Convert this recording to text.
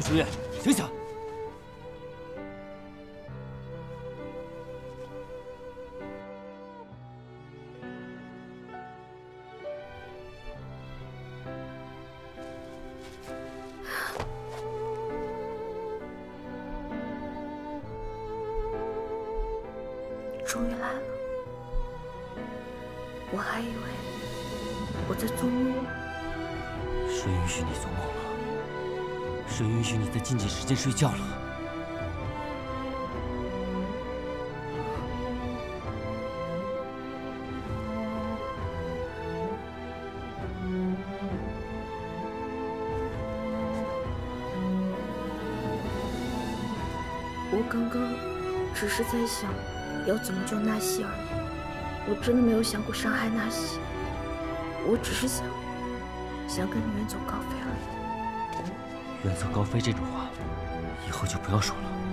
秋月，醒醒！终于来了，我还以为我在做梦。谁允许你做梦了？谁允许你在禁忌时间睡觉了？我刚刚只是在想要怎么救纳西而已，我真的没有想过伤害纳西，我只是想想跟你远走高飞。远走高飞这种话，以后就不要说了。